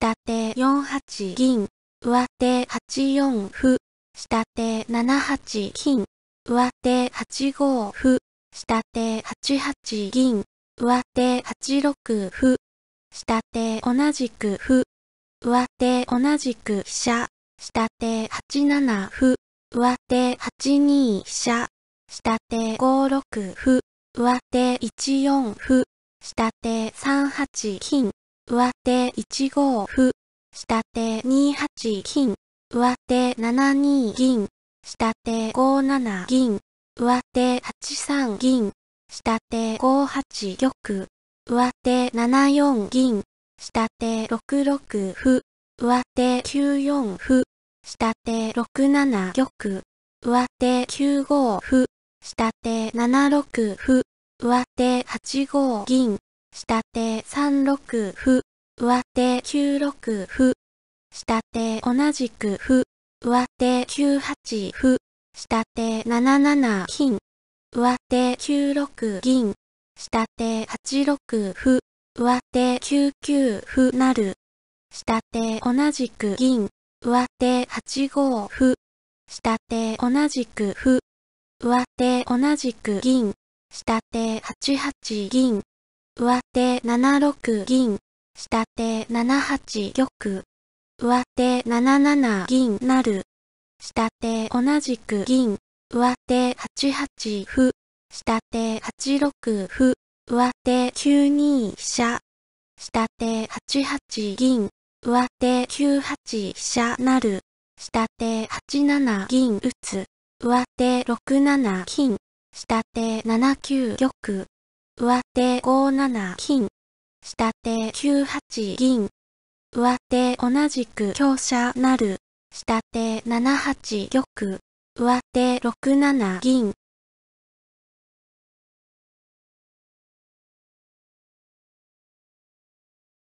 下手4八銀、上手8四歩、下手7八金、上手8五歩、下手8八銀、上手8六歩、下手同じく歩、上手同じく飛車、下手8七歩、上手8二飛車、下手5六歩、上手1四歩、下手3八金、上手1五歩、下手2八金、上手7二銀、下手5七銀、上手8三銀、下手5八玉、上手7四銀、下手6六歩、上手9四歩、下手6七玉、上手9五歩、下手7六歩、上手8五銀、下手3六歩、上手9六歩、下手同じく歩、上手9八歩、下手7七金、上手9六銀、下手8六歩、上手9九歩なる、下手同じく銀、上手8五歩、下手同じく歩、上手同じく銀、下手8八銀、上手7六銀、下手7八玉、上手7七銀なる、下手同じく銀、上手8八歩、下手8六歩、上手9二飛車、下手8八銀、上手9八飛車なる、下手8七銀打つ、上手6七金、下手7九玉、上手5七金、下手9八銀、上手同じく強者なる、下手7八玉、上手6七銀、